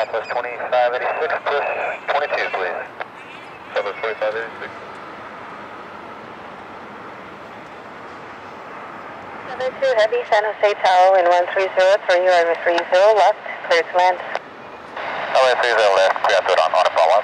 Southwest 2586, push 22, please. Southwest 2586. 72 Heavy San Jose Tower in 130, you are 30 left, clear to land. LA 30 left, clear to on, on a follow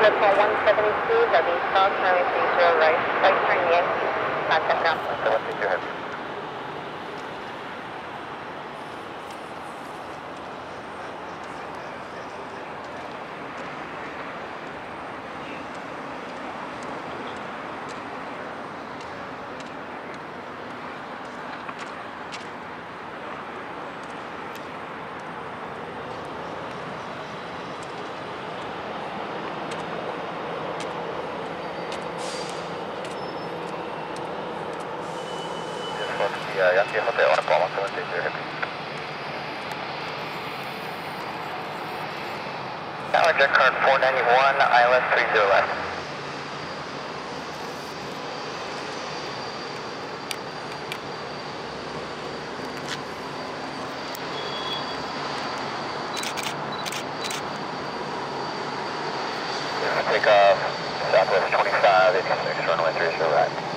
72 Heavy. 172, Heavy South, runway 30 right, right turn Yankee, contact ground. 72 Heavy. Want to the uh, Yankee Hotel on a follow 72 Heavy. Tower jet card 491, ILS 30 left. Take off Southwest 25, 86, runway 30 right.